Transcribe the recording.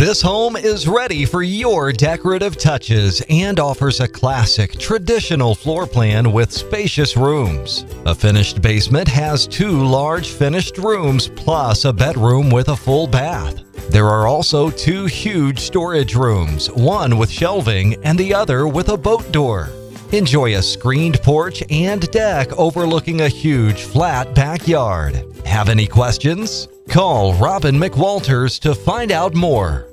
This home is ready for your decorative touches and offers a classic, traditional floor plan with spacious rooms. A finished basement has two large finished rooms plus a bedroom with a full bath. There are also two huge storage rooms, one with shelving and the other with a boat door. Enjoy a screened porch and deck overlooking a huge flat backyard. Have any questions? Call Robin McWalters to find out more.